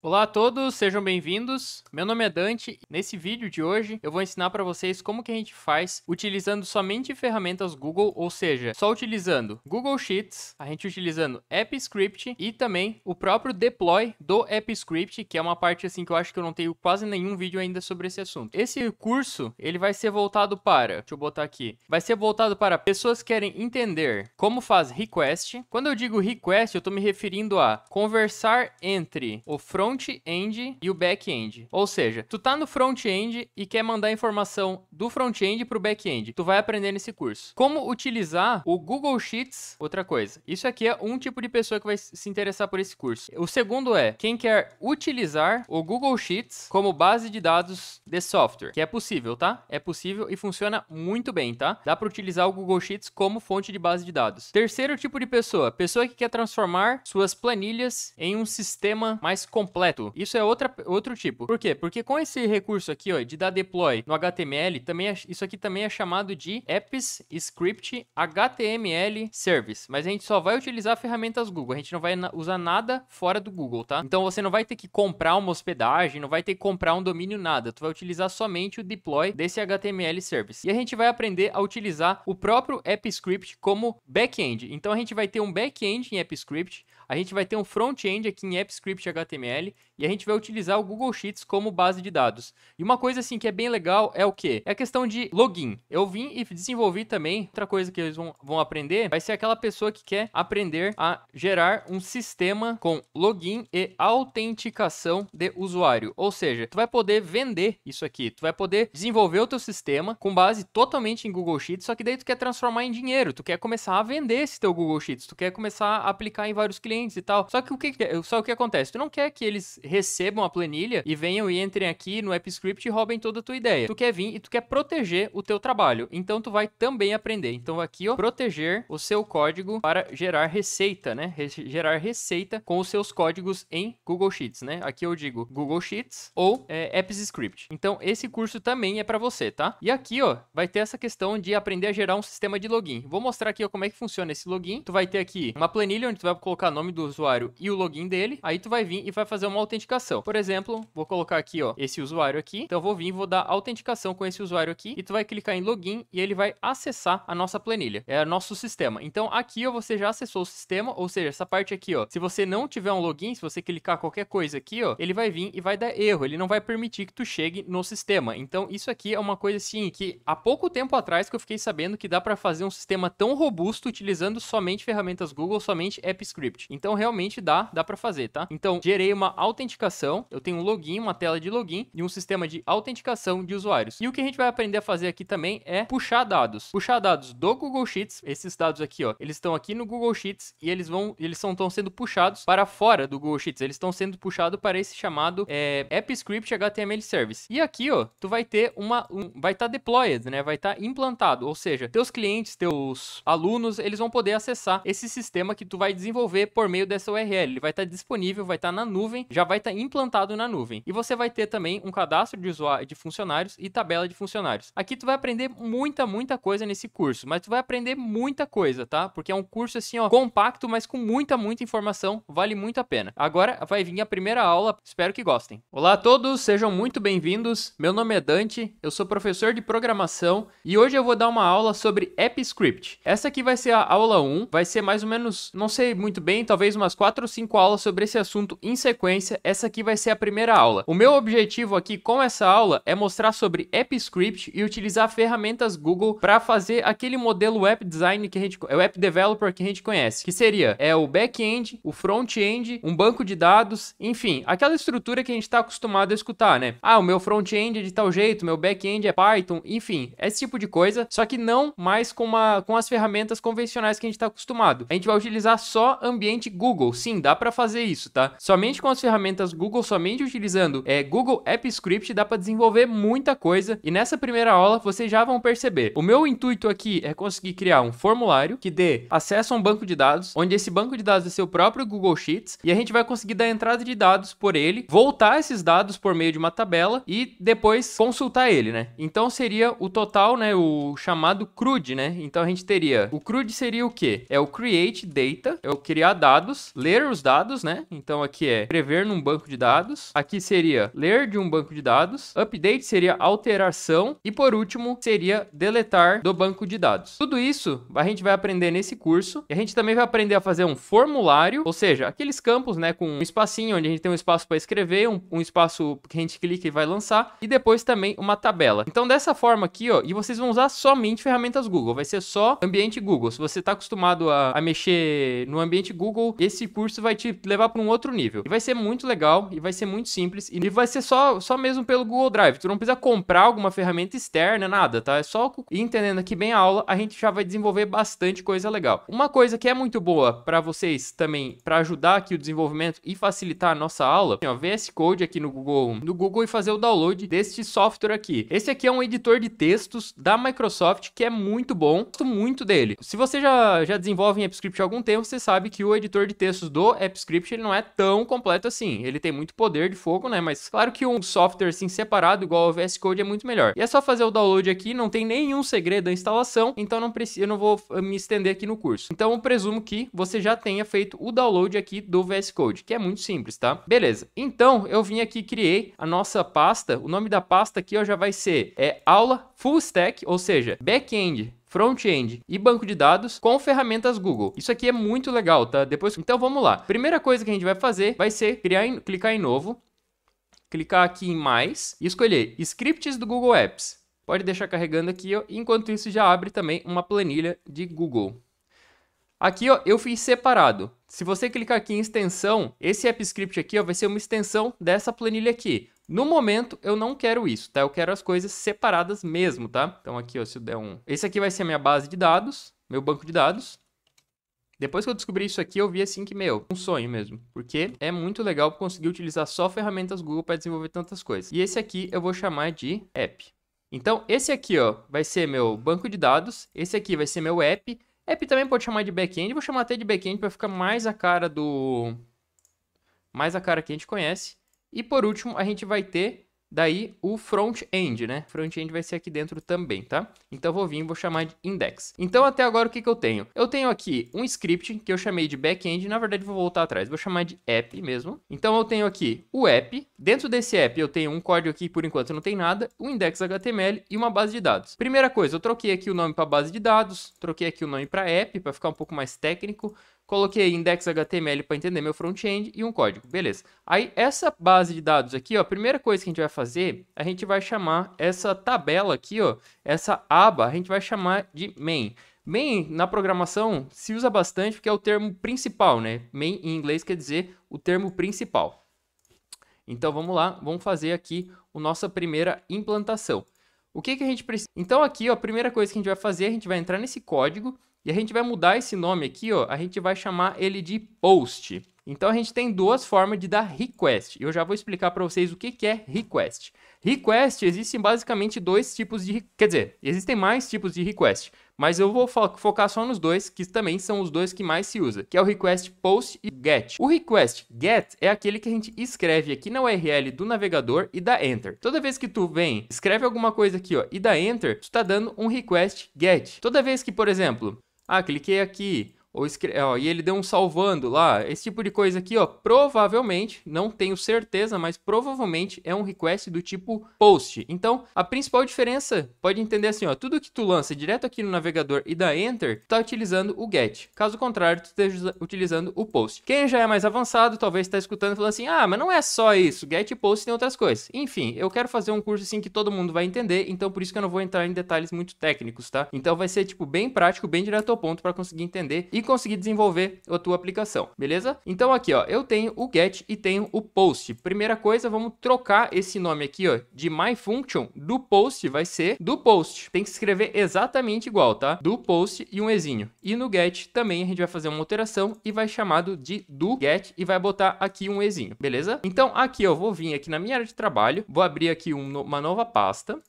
Olá a todos, sejam bem-vindos. Meu nome é Dante. Nesse vídeo de hoje eu vou ensinar para vocês como que a gente faz utilizando somente ferramentas Google, ou seja, só utilizando Google Sheets, a gente utilizando AppScript e também o próprio deploy do AppScript, que é uma parte assim que eu acho que eu não tenho quase nenhum vídeo ainda sobre esse assunto. Esse curso, ele vai ser voltado para, deixa eu botar aqui, vai ser voltado para pessoas que querem entender como faz request. Quando eu digo request, eu estou me referindo a conversar entre o front front-end e o back-end. Ou seja, tu tá no front-end e quer mandar informação do front-end para o back-end. Tu vai aprender nesse curso. Como utilizar o Google Sheets, outra coisa. Isso aqui é um tipo de pessoa que vai se interessar por esse curso. O segundo é quem quer utilizar o Google Sheets como base de dados de software, que é possível, tá? É possível e funciona muito bem, tá? Dá para utilizar o Google Sheets como fonte de base de dados. Terceiro tipo de pessoa, pessoa que quer transformar suas planilhas em um sistema mais complexo completo. Isso é outra, outro tipo. Por quê? Porque com esse recurso aqui, ó, de dar deploy no HTML, também é, isso aqui também é chamado de Apps Script HTML Service. Mas a gente só vai utilizar ferramentas Google. A gente não vai usar nada fora do Google, tá? Então você não vai ter que comprar uma hospedagem, não vai ter que comprar um domínio, nada. Tu vai utilizar somente o deploy desse HTML Service. E a gente vai aprender a utilizar o próprio AppScript como back-end. Então a gente vai ter um back-end em AppScript, a gente vai ter um front-end aqui em AppScript HTML e a gente vai utilizar o Google Sheets como base de dados. E uma coisa assim que é bem legal é o que? É a questão de login. Eu vim e desenvolvi também, outra coisa que eles vão, vão aprender, vai ser aquela pessoa que quer aprender a gerar um sistema com login e autenticação de usuário. Ou seja, tu vai poder vender isso aqui, tu vai poder desenvolver o teu sistema com base totalmente em Google Sheets, só que daí tu quer transformar em dinheiro, tu quer começar a vender esse teu Google Sheets, tu quer começar a aplicar em vários clientes e tal. Só que o que, só o que acontece? Tu não quer que eles recebam a planilha e venham e entrem aqui no AppScript e roubem toda a tua ideia. Tu quer vir e tu quer proteger o teu trabalho. Então tu vai também aprender. Então aqui, ó, proteger o seu código para gerar receita, né? Re gerar receita com os seus códigos em Google Sheets, né? Aqui eu digo Google Sheets ou é, AppScript. Então esse curso também é para você, tá? E aqui, ó, vai ter essa questão de aprender a gerar um sistema de login. Vou mostrar aqui ó, como é que funciona esse login. Tu vai ter aqui uma planilha onde tu vai colocar o nome do usuário e o login dele. Aí tu vai vir e vai fazer uma autenticação. Por exemplo, vou colocar aqui, ó, esse usuário aqui. Então vou vir vou dar autenticação com esse usuário aqui e tu vai clicar em login e ele vai acessar a nossa planilha. É nosso sistema. Então aqui, ó, você já acessou o sistema, ou seja, essa parte aqui, ó, se você não tiver um login, se você clicar qualquer coisa aqui, ó, ele vai vir e vai dar erro. Ele não vai permitir que tu chegue no sistema. Então isso aqui é uma coisa assim que há pouco tempo atrás que eu fiquei sabendo que dá para fazer um sistema tão robusto utilizando somente ferramentas Google, somente AppScript. Então realmente dá, dá para fazer, tá? Então gerei uma autenticação, eu tenho um login, uma tela de login e um sistema de autenticação de usuários. E o que a gente vai aprender a fazer aqui também é puxar dados. Puxar dados do Google Sheets, esses dados aqui, ó, eles estão aqui no Google Sheets e eles vão, eles estão sendo puxados para fora do Google Sheets, eles estão sendo puxados para esse chamado é, AppScript HTML Service. E aqui, ó, tu vai ter uma, um, vai estar tá deployed, né, vai estar tá implantado, ou seja, teus clientes, teus alunos, eles vão poder acessar esse sistema que tu vai desenvolver por meio dessa URL. Ele vai estar tá disponível, vai estar tá na nuvem, já vai estar tá implantado na nuvem. E você vai ter também um cadastro de usuário de funcionários e tabela de funcionários. Aqui tu vai aprender muita, muita coisa nesse curso, mas tu vai aprender muita coisa, tá? Porque é um curso assim, ó, compacto, mas com muita, muita informação, vale muito a pena. Agora vai vir a primeira aula, espero que gostem. Olá a todos, sejam muito bem-vindos. Meu nome é Dante, eu sou professor de programação e hoje eu vou dar uma aula sobre AppScript. Essa aqui vai ser a aula 1, vai ser mais ou menos, não sei muito bem, talvez umas 4 ou 5 aulas sobre esse assunto em sequência. Essa aqui vai ser a primeira aula. O meu objetivo aqui com essa aula é mostrar sobre AppScript e utilizar ferramentas Google para fazer aquele modelo web design que a gente, é o app developer que a gente conhece, que seria é o back-end, o front-end, um banco de dados, enfim, aquela estrutura que a gente está acostumado a escutar, né? Ah, o meu front-end é de tal jeito, meu back-end é Python, enfim, esse tipo de coisa, só que não mais com, uma, com as ferramentas convencionais que a gente está acostumado. A gente vai utilizar só ambiente Google, sim, dá para fazer isso, tá? Somente com as ferramentas Google, somente utilizando é, Google App Script, dá para desenvolver muita coisa. E nessa primeira aula vocês já vão perceber. O meu intuito aqui é conseguir criar um formulário que dê acesso a um banco de dados, onde esse banco de dados é seu próprio Google Sheets, e a gente vai conseguir dar entrada de dados por ele, voltar esses dados por meio de uma tabela e depois consultar ele, né? Então seria o total, né, o chamado CRUD, né? Então a gente teria, o CRUD seria o quê? É o create data, é o criar dados ler os dados, né? Então aqui é escrever num banco de dados. Aqui seria ler de um banco de dados. Update seria alteração. E por último, seria deletar do banco de dados. Tudo isso a gente vai aprender nesse curso. E a gente também vai aprender a fazer um formulário, ou seja, aqueles campos, né, com um espacinho onde a gente tem um espaço para escrever, um, um espaço que a gente clica e vai lançar. E depois também uma tabela. Então dessa forma aqui, ó, e vocês vão usar somente ferramentas Google. Vai ser só ambiente Google. Se você está acostumado a, a mexer no ambiente Google, esse curso vai te levar para um outro nível. E vai ser muito legal e vai ser muito simples e vai ser só, só mesmo pelo Google Drive. Tu não precisa comprar alguma ferramenta externa, nada, tá? É só entendendo aqui bem a aula, a gente já vai desenvolver bastante coisa legal. Uma coisa que é muito boa para vocês também, para ajudar aqui o desenvolvimento e facilitar a nossa aula, ó, VS Code aqui no Google, no Google e fazer o download deste software aqui. Esse aqui é um editor de textos da Microsoft que é muito bom, gosto muito dele. Se você já, já desenvolve em AppScript há algum tempo, você sabe que o editor de textos do AppScript ele não é tão completo assim. Ele tem muito poder de fogo, né? Mas claro que um software assim separado, igual o VS Code, é muito melhor. E é só fazer o download aqui, não tem nenhum segredo da instalação, então não preciso, eu não vou eh, me estender aqui no curso. Então eu presumo que você já tenha feito o download aqui do VS Code, que é muito simples, tá? Beleza. Então eu vim aqui criei a nossa pasta. O nome da pasta aqui ó, já vai ser é aula full stack, ou seja, back-end front-end e banco de dados com ferramentas Google. Isso aqui é muito legal, tá? Depois, então vamos lá. Primeira coisa que a gente vai fazer vai ser criar, em, clicar em novo, clicar aqui em mais e escolher scripts do Google Apps. Pode deixar carregando aqui, ó, enquanto isso já abre também uma planilha de Google. Aqui, ó, eu fiz separado. Se você clicar aqui em extensão, esse AppScript aqui, ó, vai ser uma extensão dessa planilha aqui. No momento, eu não quero isso, tá? Eu quero as coisas separadas mesmo, tá? Então aqui, ó, se eu der um... Esse aqui vai ser minha base de dados, meu banco de dados. Depois que eu descobri isso aqui, eu vi assim que, meu, um sonho mesmo. Porque é muito legal conseguir utilizar só ferramentas Google para desenvolver tantas coisas. E esse aqui eu vou chamar de app. Então, esse aqui, ó, vai ser meu banco de dados. Esse aqui vai ser meu app. App também pode chamar de backend. Vou chamar até de backend para ficar mais a cara do... Mais a cara que a gente conhece. E por último, a gente vai ter daí o front-end, né? Front-end vai ser aqui dentro também, tá? Então vou vir e vou chamar de index. Então até agora o que, que eu tenho? Eu tenho aqui um script que eu chamei de back-end, na verdade vou voltar atrás, vou chamar de app mesmo. Então eu tenho aqui o app, dentro desse app eu tenho um código aqui, por enquanto não tem nada, um index HTML e uma base de dados. Primeira coisa, eu troquei aqui o nome para base de dados, troquei aqui o nome para app, para ficar um pouco mais técnico, Coloquei index.html para entender meu front-end e um código. Beleza. Aí, essa base de dados aqui, ó, a primeira coisa que a gente vai fazer, a gente vai chamar essa tabela aqui, ó, essa aba, a gente vai chamar de main. Main, na programação, se usa bastante porque é o termo principal, né? Main, em inglês, quer dizer o termo principal. Então, vamos lá, vamos fazer aqui a nossa primeira implantação. O que, que a gente precisa? Então, aqui, ó, a primeira coisa que a gente vai fazer, a gente vai entrar nesse código e a gente vai mudar esse nome aqui, ó, a gente vai chamar ele de post. Então a gente tem duas formas de dar request. Eu já vou explicar para vocês o que, que é request. Request existem basicamente dois tipos de, quer dizer, existem mais tipos de request, mas eu vou fo focar só nos dois que também são os dois que mais se usa, que é o request post e get. O request get é aquele que a gente escreve aqui na URL do navegador e dá enter. Toda vez que tu vem, escreve alguma coisa aqui, ó, e dá enter, tu está dando um request get. Toda vez que, por exemplo, ah, cliquei aqui, ou escre... ó, e ele deu um salvando lá, esse tipo de coisa aqui, ó, provavelmente, não tenho certeza, mas provavelmente é um request do tipo post. Então, a principal diferença, pode entender assim, ó, tudo que tu lança direto aqui no navegador e dá enter, tá utilizando o get. Caso contrário, tu esteja utilizando o post. Quem já é mais avançado, talvez está escutando falando assim, ah, mas não é só isso, get e post tem outras coisas. Enfim, eu quero fazer um curso assim que todo mundo vai entender, então por isso que eu não vou entrar em detalhes muito técnicos, tá? Então vai ser tipo bem prático, bem direto ao ponto para conseguir entender e conseguir desenvolver a tua aplicação, beleza? Então aqui, ó, eu tenho o get e tenho o post. Primeira coisa, vamos trocar esse nome aqui, ó, de my function do post vai ser do post. Tem que escrever exatamente igual, tá? Do post e um ezinho. E no get também a gente vai fazer uma alteração e vai chamado de do get e vai botar aqui um ezinho, beleza? Então aqui eu vou vir aqui na minha área de trabalho, vou abrir aqui um, uma nova pasta.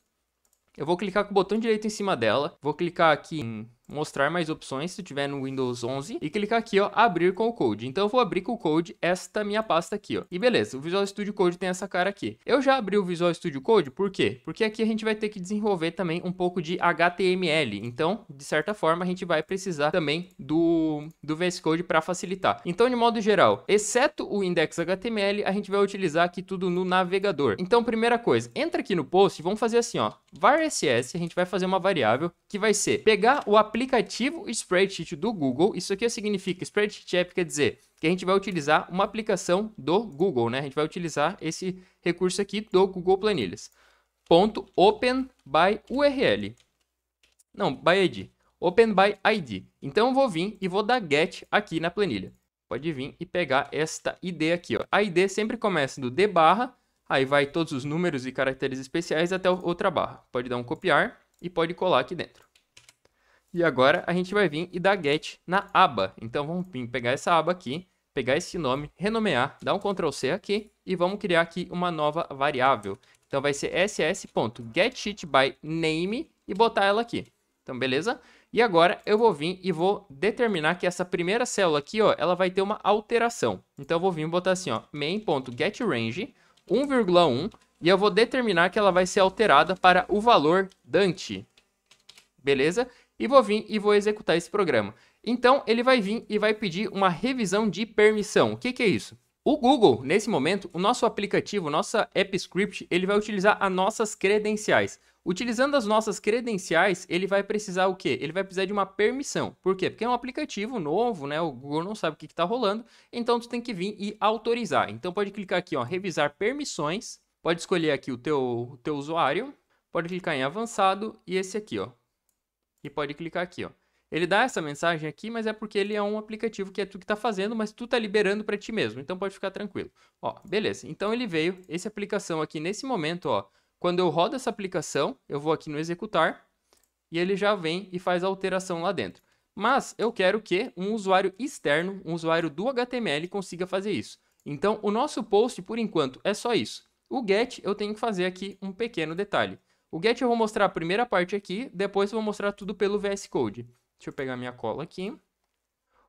Eu vou clicar com o botão direito em cima dela, vou clicar aqui em mostrar mais opções se tiver no Windows 11 e clicar aqui, ó, abrir com o Code. Então eu vou abrir com o Code esta minha pasta aqui, ó. E beleza, o Visual Studio Code tem essa cara aqui. Eu já abri o Visual Studio Code, por quê? Porque aqui a gente vai ter que desenvolver também um pouco de HTML. Então, de certa forma, a gente vai precisar também do, do VS Code para facilitar. Então, de modo geral, exceto o index.html, a gente vai utilizar aqui tudo no navegador. Então, primeira coisa, entra aqui no post vamos fazer assim, ó, var a gente vai fazer uma variável que vai ser pegar o aplicativo Spreadsheet do Google, isso aqui significa, Spreadsheet App quer dizer que a gente vai utilizar uma aplicação do Google, né? A gente vai utilizar esse recurso aqui do Google Planilhas. Ponto open by URL. Não, by ID. Open by ID. Então eu vou vir e vou dar get aqui na planilha. Pode vir e pegar esta ID aqui, ó. A ID sempre começa do D barra, aí vai todos os números e caracteres especiais até outra barra. Pode dar um copiar e pode colar aqui dentro. E agora a gente vai vir e dar get na aba. Então vamos pegar essa aba aqui, pegar esse nome, renomear, dar um Ctrl C aqui e vamos criar aqui uma nova variável. Então vai ser ss.getSheetByName e botar ela aqui. Então beleza? E agora eu vou vir e vou determinar que essa primeira célula aqui, ó, ela vai ter uma alteração. Então eu vou vir e botar assim, ó, main.getRange 1,1 e eu vou determinar que ela vai ser alterada para o valor Dante. Beleza? E vou vir e vou executar esse programa. Então, ele vai vir e vai pedir uma revisão de permissão. O que, que é isso? O Google, nesse momento, o nosso aplicativo, nossa AppScript, ele vai utilizar as nossas credenciais. Utilizando as nossas credenciais, ele vai precisar o quê? Ele vai precisar de uma permissão. Por quê? Porque é um aplicativo novo, né? O Google não sabe o que está rolando, então tu tem que vir e autorizar. Então pode clicar aqui, ó, revisar permissões, pode escolher aqui o teu, o teu usuário, pode clicar em avançado e esse aqui, ó, e pode clicar aqui, ó. Ele dá essa mensagem aqui, mas é porque ele é um aplicativo que é tu que está fazendo, mas tu está liberando para ti mesmo, então pode ficar tranquilo. Ó, beleza. Então ele veio, essa aplicação aqui nesse momento, ó, quando eu rodo essa aplicação, eu vou aqui no executar e ele já vem e faz a alteração lá dentro. Mas eu quero que um usuário externo, um usuário do HTML consiga fazer isso. Então o nosso post, por enquanto, é só isso. O get eu tenho que fazer aqui um pequeno detalhe. O get eu vou mostrar a primeira parte aqui, depois eu vou mostrar tudo pelo VS Code. Deixa eu pegar minha cola aqui.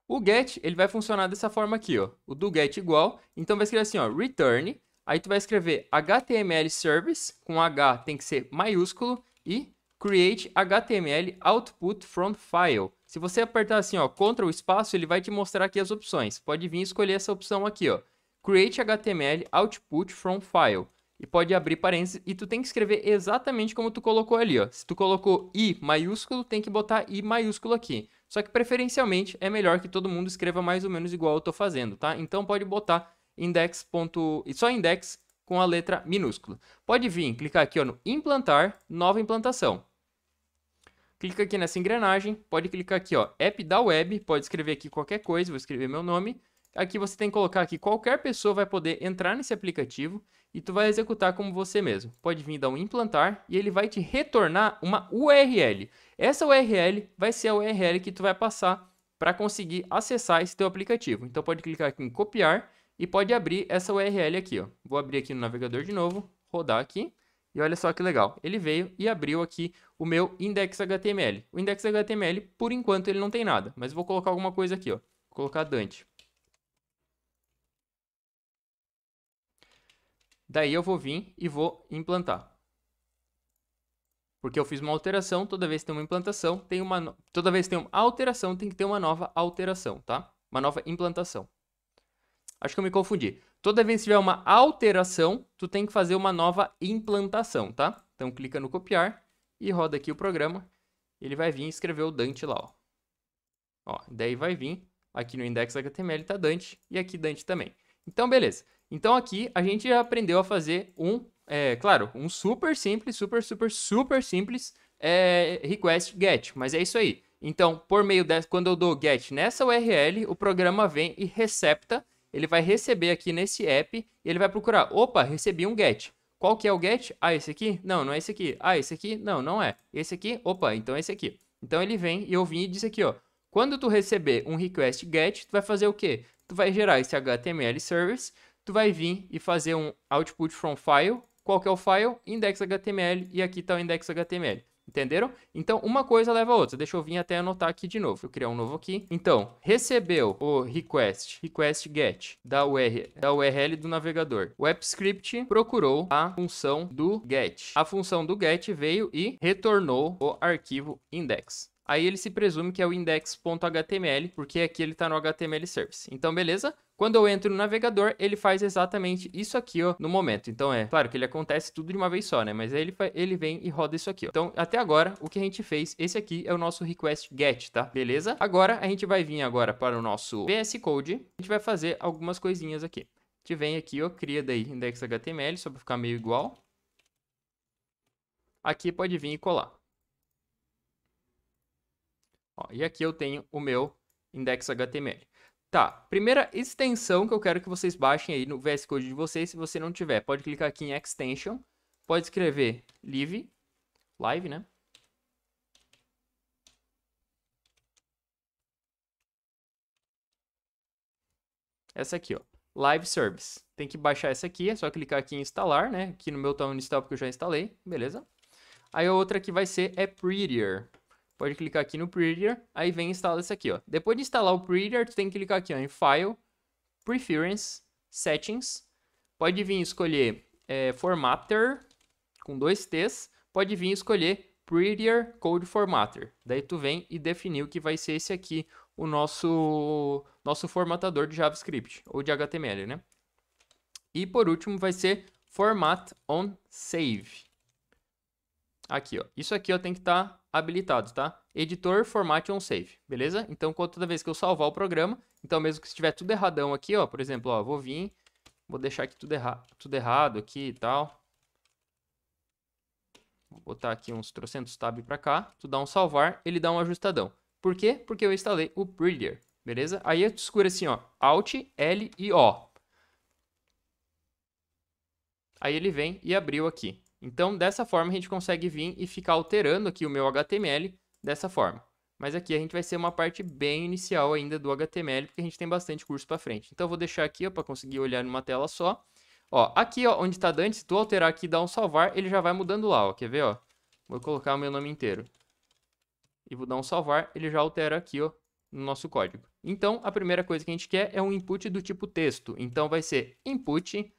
O get, ele vai funcionar dessa forma aqui, ó. O do get igual, então vai escrever assim, ó, return, aí tu vai escrever HTML service, com H tem que ser maiúsculo, e create HTML output from file. Se você apertar assim, ó, Ctrl espaço, ele vai te mostrar aqui as opções. Pode vir escolher essa opção aqui, ó. Create HTML output from file e pode abrir parênteses e tu tem que escrever exatamente como tu colocou ali, ó. Se tu colocou I maiúsculo, tem que botar I maiúsculo aqui. Só que preferencialmente é melhor que todo mundo escreva mais ou menos igual eu tô fazendo, tá? Então pode botar index. Ponto... só index com a letra minúscula. Pode vir, clicar aqui ó, no implantar, nova implantação. Clica aqui nessa engrenagem, pode clicar aqui ó, app da web, pode escrever aqui qualquer coisa, vou escrever meu nome. Aqui você tem que colocar que qualquer pessoa vai poder entrar nesse aplicativo e tu vai executar como você mesmo. Pode vir dar um implantar e ele vai te retornar uma URL. Essa URL vai ser a URL que tu vai passar para conseguir acessar esse teu aplicativo. Então pode clicar aqui em copiar e pode abrir essa URL aqui, ó. Vou abrir aqui no navegador de novo, rodar aqui. E olha só que legal, ele veio e abriu aqui o meu index.html. O index.html, por enquanto, ele não tem nada, mas vou colocar alguma coisa aqui, ó. Vou colocar Dante. Daí eu vou vir e vou implantar. Porque eu fiz uma alteração, toda vez que tem uma implantação, tem uma no... toda vez que tem uma alteração, tem que ter uma nova alteração, tá? Uma nova implantação. Acho que eu me confundi. Toda vez que tiver uma alteração, tu tem que fazer uma nova implantação, tá? Então clica no copiar e roda aqui o programa. Ele vai vir e escrever o Dante lá, ó. ó daí vai vir, aqui no index.html tá Dante e aqui Dante também. Então, beleza. Então aqui a gente aprendeu a fazer um, é, claro, um super simples, super, super, super simples é, request get, mas é isso aí. Então, por meio dessa, quando eu dou get nessa URL, o programa vem e recepta, ele vai receber aqui nesse app e ele vai procurar, opa, recebi um get. Qual que é o get? Ah, esse aqui? Não, não é esse aqui. Ah, esse aqui? Não, não é. Esse aqui? Opa, então é esse aqui. Então ele vem e eu vim e disse aqui, ó, quando tu receber um request get, tu vai fazer o quê? Tu vai gerar esse HTML service, tu vai vir e fazer um output from file. Qual que é o file? Index.html e aqui está o index.html. Entenderam? Então, uma coisa leva a outra. Deixa eu vir até anotar aqui de novo. Vou criar um novo aqui. Então, recebeu o request, request get, da, URL, da URL do navegador. O AppScript procurou a função do get. A função do get veio e retornou o arquivo index. Aí ele se presume que é o index.html, porque aqui ele está no HTML service. Então, beleza? Quando eu entro no navegador, ele faz exatamente isso aqui, ó, no momento. Então, é claro que ele acontece tudo de uma vez só, né? Mas aí ele, ele vem e roda isso aqui, ó. Então, até agora, o que a gente fez, esse aqui é o nosso request get, tá? Beleza? Agora, a gente vai vir agora para o nosso VS Code. A gente vai fazer algumas coisinhas aqui. A gente vem aqui, ó, cria daí index.html, só para ficar meio igual. Aqui pode vir e colar. Ó, e aqui eu tenho o meu index.html. Tá, primeira extensão que eu quero que vocês baixem aí no VS Code de vocês, se você não tiver, pode clicar aqui em Extension, pode escrever live, live, né? Essa aqui, ó, Live Service. Tem que baixar essa aqui, é só clicar aqui em instalar, né? Aqui no meu tá install porque eu já instalei, beleza? Aí a outra que vai ser é Prettier pode clicar aqui no Prettier, aí vem e instala isso aqui, ó. Depois de instalar o Prettier, tu tem que clicar aqui ó, em File, Preference, Settings, pode vir escolher é, Formatter, com dois T's, pode vir escolher Prettier Code Formatter. Daí tu vem e definiu que vai ser esse aqui, o nosso, nosso formatador de JavaScript, ou de HTML, né? E por último vai ser Format on Save. Aqui, ó. Isso aqui ó, tem que estar tá habilitado, tá? Editor Format on Save, beleza? Então, toda vez que eu salvar o programa, então mesmo que estiver tudo erradão aqui, ó, por exemplo, ó, vou vir, vou deixar aqui tudo, erra tudo errado aqui e tal. Vou botar aqui uns trocentos tab para cá, tu dá um salvar, ele dá um ajustadão. Por quê? Porque eu instalei o Prettier, beleza? Aí tu escura assim, ó, Alt, L e O. Aí ele vem e abriu aqui. Então, dessa forma, a gente consegue vir e ficar alterando aqui o meu HTML dessa forma. Mas aqui a gente vai ser uma parte bem inicial ainda do HTML, porque a gente tem bastante curso para frente. Então, eu vou deixar aqui para conseguir olhar numa tela só. Ó, aqui ó, onde está Dante, se tu alterar aqui e dar um salvar, ele já vai mudando lá, ó. Quer ver, ó? Vou colocar o meu nome inteiro. E vou dar um salvar, ele já altera aqui, ó, no nosso código. Então, a primeira coisa que a gente quer é um input do tipo texto. Então, vai ser input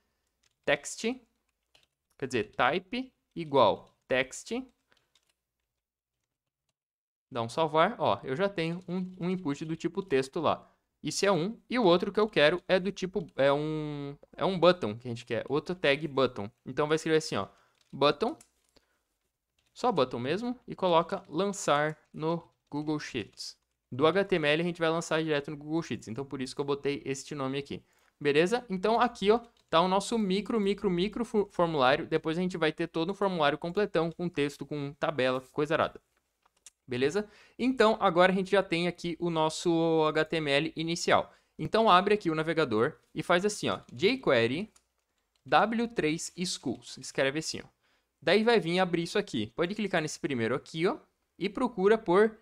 text Quer dizer, type igual text. Dá um salvar. Ó, eu já tenho um, um input do tipo texto lá. Isso é um. E o outro que eu quero é do tipo... É um, é um button que a gente quer. Outro tag button. Então vai escrever assim, ó. Button. Só button mesmo. E coloca lançar no Google Sheets. Do HTML a gente vai lançar direto no Google Sheets. Então por isso que eu botei este nome aqui. Beleza? Então aqui, ó, tá o nosso micro, micro, micro formulário. Depois a gente vai ter todo um formulário completão, com texto, com tabela, coisa arada. Beleza? Então, agora a gente já tem aqui o nosso HTML inicial. Então, abre aqui o navegador e faz assim, ó, jQuery w3 schools. Escreve assim, ó. Daí vai vir abrir isso aqui. Pode clicar nesse primeiro aqui, ó, e procura por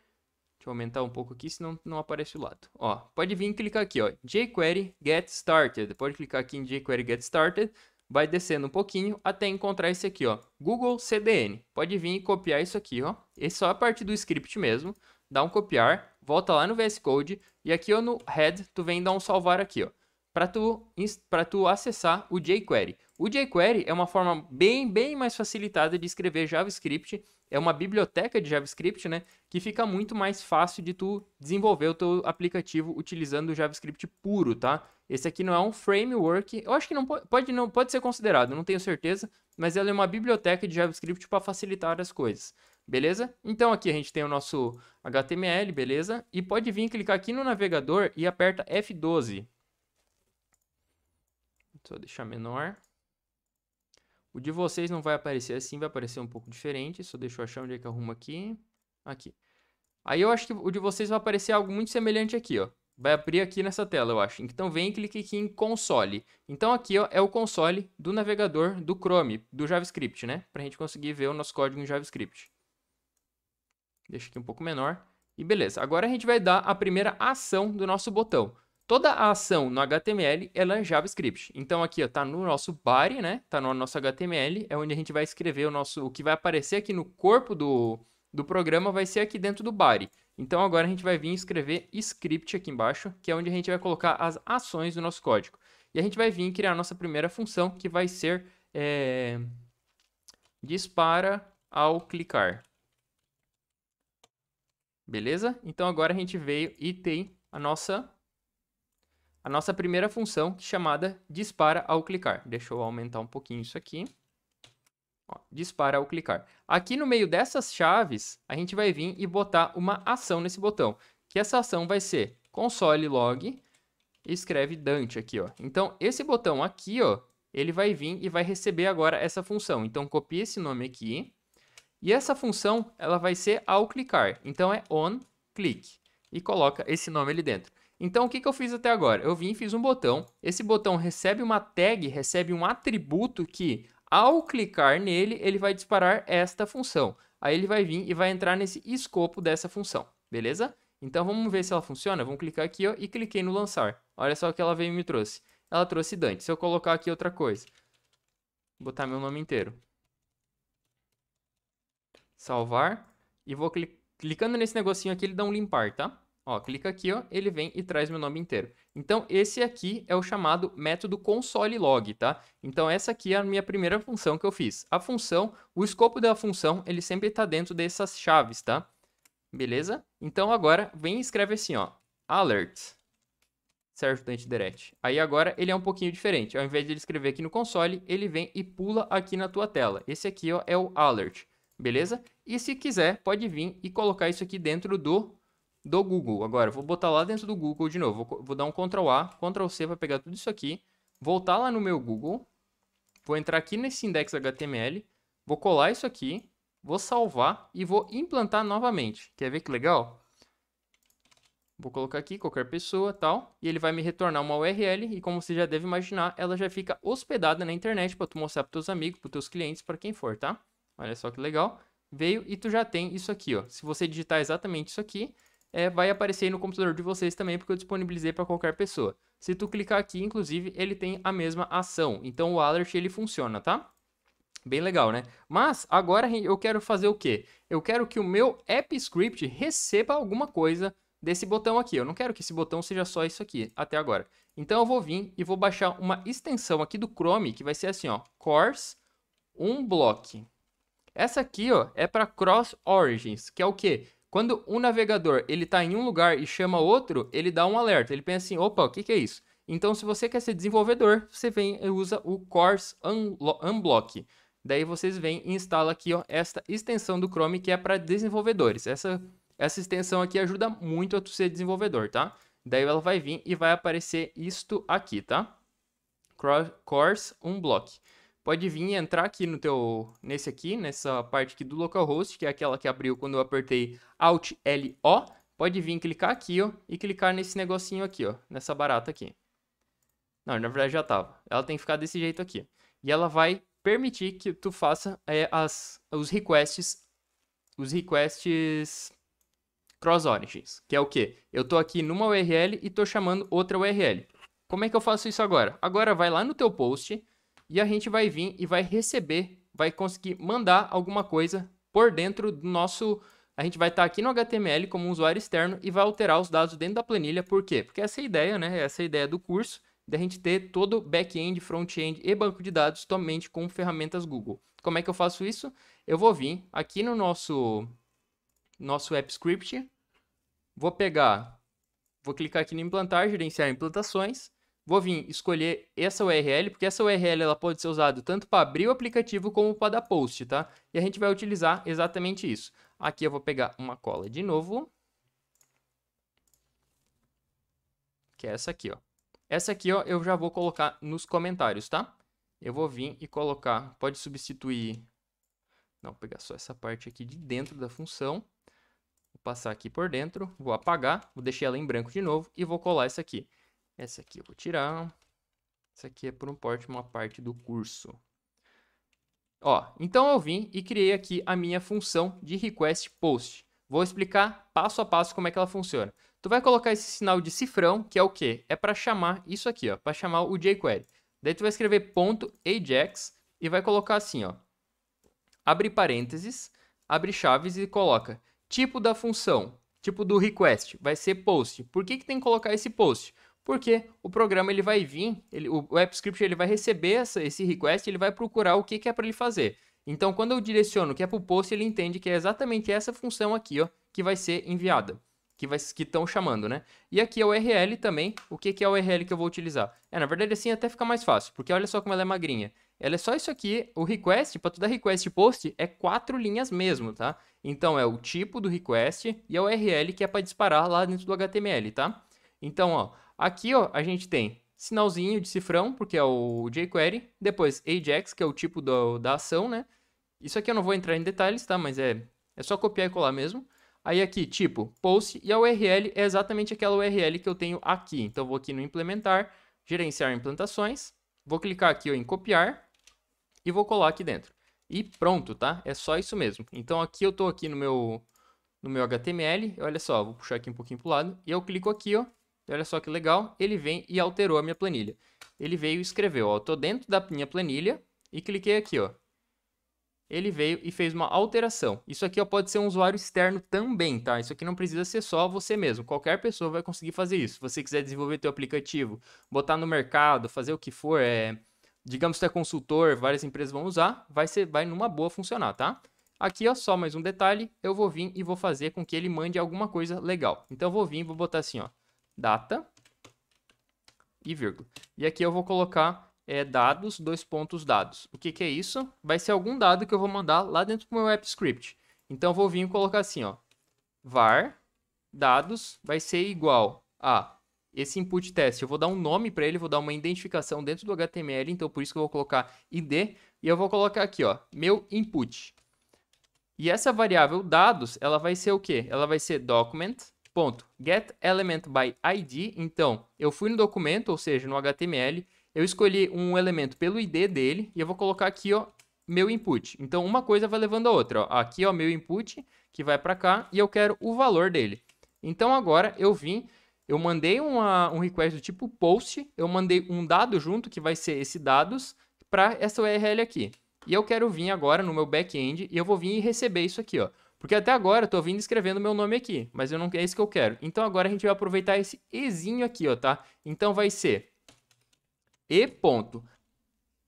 Deixa eu aumentar um pouco aqui, senão não aparece o lado. Ó, pode vir e clicar aqui, ó, jQuery Get Started. Pode clicar aqui em jQuery Get Started, vai descendo um pouquinho até encontrar esse aqui, ó, Google CDN. Pode vir e copiar isso aqui, ó. Esse só é a parte do script mesmo. Dá um copiar, volta lá no VS Code e aqui ó, no head tu vem dar um salvar aqui, ó, para tu para tu acessar o jQuery. O jQuery é uma forma bem bem mais facilitada de escrever JavaScript é uma biblioteca de JavaScript, né, que fica muito mais fácil de tu desenvolver o teu aplicativo utilizando o JavaScript puro, tá? Esse aqui não é um framework, eu acho que não pode, pode não pode ser considerado, não tenho certeza, mas ela é uma biblioteca de JavaScript para facilitar as coisas. Beleza? Então aqui a gente tem o nosso HTML, beleza? E pode vir clicar aqui no navegador e aperta F12. Só deixar menor. O de vocês não vai aparecer assim, vai aparecer um pouco diferente. Só deixa eu achar onde é que arruma aqui. Aqui. Aí eu acho que o de vocês vai aparecer algo muito semelhante aqui, ó. Vai abrir aqui nessa tela, eu acho. Então vem e clique aqui em console. Então aqui, ó, é o console do navegador do Chrome, do JavaScript, né? Pra gente conseguir ver o nosso código em JavaScript. Deixa aqui um pouco menor. E beleza, agora a gente vai dar a primeira ação do nosso botão. Toda a ação no HTML ela é JavaScript. Então aqui está no nosso body, né? Está no nosso HTML, é onde a gente vai escrever o nosso, o que vai aparecer aqui no corpo do, do programa vai ser aqui dentro do body. Então agora a gente vai vir escrever script aqui embaixo, que é onde a gente vai colocar as ações do nosso código. E a gente vai vir criar a nossa primeira função, que vai ser é, dispara ao clicar. Beleza? Então agora a gente veio e tem a nossa a nossa primeira função chamada dispara ao clicar. Deixa eu aumentar um pouquinho isso aqui. Ó, dispara ao clicar. Aqui no meio dessas chaves, a gente vai vir e botar uma ação nesse botão. Que essa ação vai ser console log escreve Dante aqui, ó. Então, esse botão aqui, ó, ele vai vir e vai receber agora essa função. Então, copia esse nome aqui. E essa função, ela vai ser ao clicar. Então, é on click. E coloca esse nome ali dentro. Então, o que, que eu fiz até agora? Eu vim e fiz um botão. Esse botão recebe uma tag, recebe um atributo que, ao clicar nele, ele vai disparar esta função. Aí ele vai vir e vai entrar nesse escopo dessa função, beleza? Então, vamos ver se ela funciona. Vamos clicar aqui ó, e cliquei no lançar. Olha só o que ela veio e me trouxe. Ela trouxe Dante. Se eu colocar aqui outra coisa, botar meu nome inteiro. Salvar. E vou cli clicando nesse negocinho aqui, ele dá um limpar, tá? Ó, clica aqui, ó, ele vem e traz meu nome inteiro. Então, esse aqui é o chamado método console log, tá? Então, essa aqui é a minha primeira função que eu fiz. A função, o escopo da função, ele sempre está dentro dessas chaves, tá? Beleza? Então, agora, vem e escreve assim, ó. Alert. Certo, Dante Direct. Aí agora ele é um pouquinho diferente. Ao invés de ele escrever aqui no console, ele vem e pula aqui na tua tela. Esse aqui ó, é o alert, beleza? E se quiser, pode vir e colocar isso aqui dentro do, do Google. Agora, vou botar lá dentro do Google de novo. Vou, vou dar um Ctrl A, Ctrl C para pegar tudo isso aqui. Voltar lá no meu Google. Vou entrar aqui nesse index HTML. Vou colar isso aqui. Vou salvar e vou implantar novamente. Quer ver que legal? Vou colocar aqui qualquer pessoa tal, e ele vai me retornar uma URL, e como você já deve imaginar, ela já fica hospedada na internet para tu mostrar para teus amigos, para teus clientes, para quem for, tá? Olha só que legal. Veio e tu já tem isso aqui, ó. Se você digitar exatamente isso aqui, é, vai aparecer aí no computador de vocês também, porque eu disponibilizei para qualquer pessoa. Se tu clicar aqui, inclusive, ele tem a mesma ação. Então o alert ele funciona, tá? Bem legal, né? Mas agora eu quero fazer o quê? Eu quero que o meu app script receba alguma coisa desse botão aqui. Eu não quero que esse botão seja só isso aqui, até agora. Então eu vou vir e vou baixar uma extensão aqui do Chrome, que vai ser assim, ó, Course um block. Essa aqui, ó, é para cross origins, que é o quê? Quando um navegador ele está em um lugar e chama outro, ele dá um alerta. Ele pensa assim, opa, o que, que é isso? Então, se você quer ser desenvolvedor, você vem e usa o Course Unblock. Daí vocês vêm e instalam aqui ó, esta extensão do Chrome que é para desenvolvedores. Essa essa extensão aqui ajuda muito a tu ser desenvolvedor, tá? Daí ela vai vir e vai aparecer isto aqui, tá? Course unblock. Pode vir e entrar aqui no teu, nesse aqui, nessa parte aqui do localhost, que é aquela que abriu quando eu apertei Alt L O. Pode vir clicar aqui, ó, e clicar nesse negocinho aqui, ó, nessa barata aqui. Não, na verdade já tava. Ela tem que ficar desse jeito aqui. E ela vai permitir que tu faça é, as, os requests, os requests cross origins, que é o quê? Eu tô aqui numa URL e tô chamando outra URL. Como é que eu faço isso agora? Agora vai lá no teu post e a gente vai vir e vai receber, vai conseguir mandar alguma coisa por dentro do nosso... A gente vai estar tá aqui no HTML como um usuário externo e vai alterar os dados dentro da planilha. Por quê? Porque essa é a ideia, né? Essa é a ideia do curso, da gente ter todo back-end, front-end e banco de dados somente com ferramentas Google. Como é que eu faço isso? Eu vou vir aqui no nosso nosso AppScript. Vou pegar, vou clicar aqui no implantar, gerenciar implantações. Vou vir escolher essa URL, porque essa URL ela pode ser usada tanto para abrir o aplicativo como para dar post, tá? E a gente vai utilizar exatamente isso. Aqui eu vou pegar uma cola de novo. Que é essa aqui, ó. Essa aqui, ó, eu já vou colocar nos comentários, tá? Eu vou vir e colocar, pode substituir... Não, vou pegar só essa parte aqui de dentro da função. Vou passar aqui por dentro, vou apagar, vou deixar ela em branco de novo e vou colar essa aqui. Essa aqui eu vou tirar. Essa aqui é por um porte, uma parte do curso. Ó, então eu vim e criei aqui a minha função de request post. Vou explicar passo a passo como é que ela funciona. Tu vai colocar esse sinal de cifrão, que é o quê? É para chamar isso aqui, ó, para chamar o jQuery. Daí tu vai escrever ponto .ajax e vai colocar assim, ó. Abre parênteses, abre chaves e coloca tipo da função, tipo do request, vai ser post. Por que, que tem que colocar esse post? Porque o programa ele vai vir, ele, o AppScript ele vai receber essa, esse request, ele vai procurar o que, que é para ele fazer. Então, quando eu direciono que é para o post, ele entende que é exatamente essa função aqui, ó, que vai ser enviada que estão chamando, né? E aqui a URL também, o que, que é a URL que eu vou utilizar? É, na verdade assim até fica mais fácil, porque olha só como ela é magrinha. Ela é só isso aqui, o request, para tu dar request post, é quatro linhas mesmo, tá? Então é o tipo do request e a URL que é para disparar lá dentro do HTML, tá? Então, ó, aqui ó, a gente tem sinalzinho de cifrão, porque é o jQuery, depois Ajax, que é o tipo do, da ação, né? Isso aqui eu não vou entrar em detalhes, tá? Mas é, é só copiar e colar mesmo. Aí aqui, tipo, post, e a URL é exatamente aquela URL que eu tenho aqui. Então, vou aqui no implementar, gerenciar implantações, vou clicar aqui ó, em copiar e vou colar aqui dentro. E pronto, tá? É só isso mesmo. Então, aqui eu estou aqui no meu, no meu HTML, olha só, vou puxar aqui um pouquinho para o lado, e eu clico aqui, ó, olha só que legal, ele vem e alterou a minha planilha. Ele veio e escreveu, ó, estou dentro da minha planilha e cliquei aqui, ó, ele veio e fez uma alteração. Isso aqui ó, pode ser um usuário externo também, tá? Isso aqui não precisa ser só você mesmo. Qualquer pessoa vai conseguir fazer isso. Se você quiser desenvolver teu aplicativo, botar no mercado, fazer o que for, é... digamos que é consultor, várias empresas vão usar, vai, ser, vai numa boa funcionar, tá? Aqui, ó, só mais um detalhe, eu vou vir e vou fazer com que ele mande alguma coisa legal. Então, eu vou vir e vou botar assim, ó, data e vírgula. E aqui eu vou colocar é, dados, dois pontos dados. O que, que é isso? Vai ser algum dado que eu vou mandar lá dentro do meu AppScript. Então, eu vou vir e colocar assim, ó, var dados vai ser igual a esse input test. Eu vou dar um nome para ele, vou dar uma identificação dentro do HTML, então por isso que eu vou colocar id, e eu vou colocar aqui, ó, meu input. E essa variável dados, ela vai ser o quê? Ela vai ser document.getElementById. Então, eu fui no documento, ou seja, no HTML, eu escolhi um elemento pelo ID dele e eu vou colocar aqui, ó, meu input. Então, uma coisa vai levando a outra. Ó. Aqui, ó, meu input, que vai para cá, e eu quero o valor dele. Então, agora, eu vim, eu mandei uma, um request do tipo post, eu mandei um dado junto, que vai ser esse dados, para essa URL aqui. E eu quero vir agora no meu back-end, e eu vou vir e receber isso aqui, ó. Porque até agora eu estou vindo escrevendo meu nome aqui, mas eu não é isso que eu quero. Então agora a gente vai aproveitar esse ezinho aqui, ó, tá? Então vai ser e ponto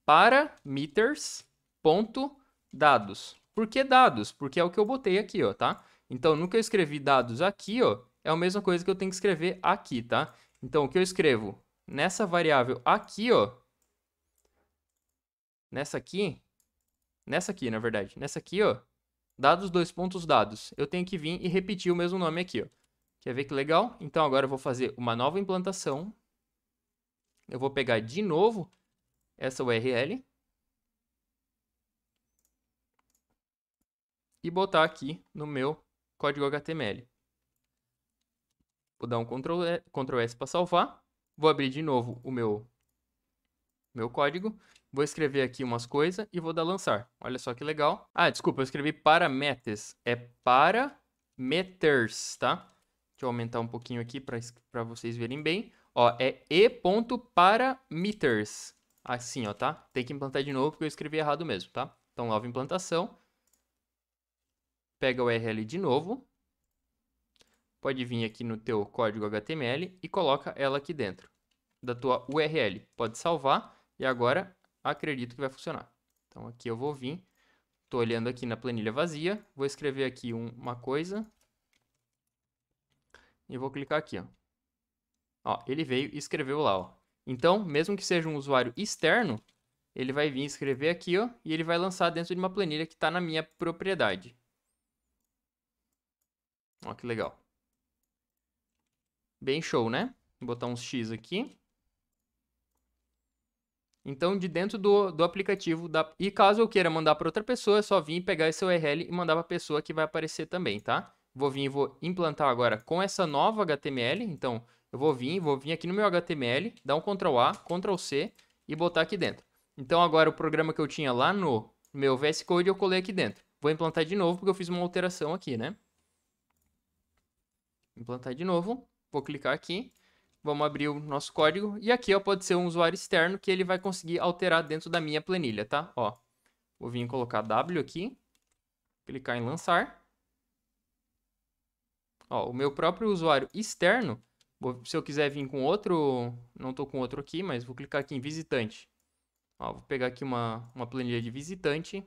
parameters ponto dados. Por que dados? Porque é o que eu botei aqui, ó, tá? Então, que eu escrevi dados aqui, ó, é a mesma coisa que eu tenho que escrever aqui, tá? Então, o que eu escrevo nessa variável aqui, ó, nessa aqui, nessa aqui, na verdade, nessa aqui, ó, dados dois pontos dados, eu tenho que vir e repetir o mesmo nome aqui, ó. Quer ver que legal? Então, agora eu vou fazer uma nova implantação eu vou pegar de novo essa URL e botar aqui no meu código HTML. Vou dar um Ctrl, Ctrl S para salvar. Vou abrir de novo o meu, meu código. Vou escrever aqui umas coisas e vou dar lançar. Olha só que legal. Ah, desculpa, eu escrevi parameters. É parameters, tá? Deixa eu aumentar um pouquinho aqui para vocês verem bem. Ó, é e.parameters. Assim, ó, tá? Tem que implantar de novo porque eu escrevi errado mesmo, tá? Então, nova implantação. Pega o URL de novo. Pode vir aqui no teu código HTML e coloca ela aqui dentro da tua URL. Pode salvar e agora acredito que vai funcionar. Então, aqui eu vou vir. Estou olhando aqui na planilha vazia. Vou escrever aqui um, uma coisa. E vou clicar aqui, ó. Ó, ele veio e escreveu lá, ó. Então, mesmo que seja um usuário externo, ele vai vir escrever aqui, ó, e ele vai lançar dentro de uma planilha que está na minha propriedade. Ó, que legal. Bem show, né? Vou botar uns X aqui. Então, de dentro do, do aplicativo, da... e caso eu queira mandar para outra pessoa, é só vir pegar esse URL e mandar para a pessoa que vai aparecer também, tá? Vou vir e vou implantar agora com essa nova HTML. Então, eu vou vir, vou vir aqui no meu HTML, dar um Ctrl A, Ctrl C e botar aqui dentro. Então agora o programa que eu tinha lá no meu VS Code eu colei aqui dentro. Vou implantar de novo porque eu fiz uma alteração aqui, né? Implantar de novo, vou clicar aqui, vamos abrir o nosso código e aqui ó, pode ser um usuário externo que ele vai conseguir alterar dentro da minha planilha, tá? Ó, vou vir colocar W aqui, clicar em lançar. Ó, o meu próprio usuário externo, se eu quiser vir com outro, não estou com outro aqui, mas vou clicar aqui em visitante. Ó, vou pegar aqui uma, uma planilha de visitante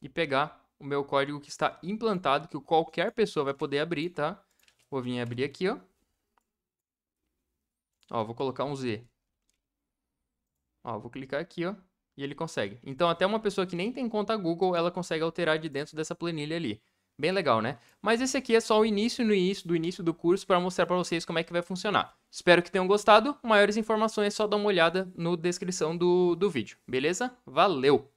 e pegar o meu código que está implantado, que qualquer pessoa vai poder abrir, tá? Vou vir abrir aqui, ó. Ó, vou colocar um Z. Ó, vou clicar aqui, ó, e ele consegue. Então, até uma pessoa que nem tem conta Google, ela consegue alterar de dentro dessa planilha ali. Bem legal, né? Mas esse aqui é só o início no início do início do curso para mostrar para vocês como é que vai funcionar. Espero que tenham gostado. Maiores informações é só dar uma olhada na descrição do, do vídeo, beleza? Valeu!